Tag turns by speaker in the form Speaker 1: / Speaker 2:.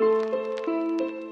Speaker 1: Música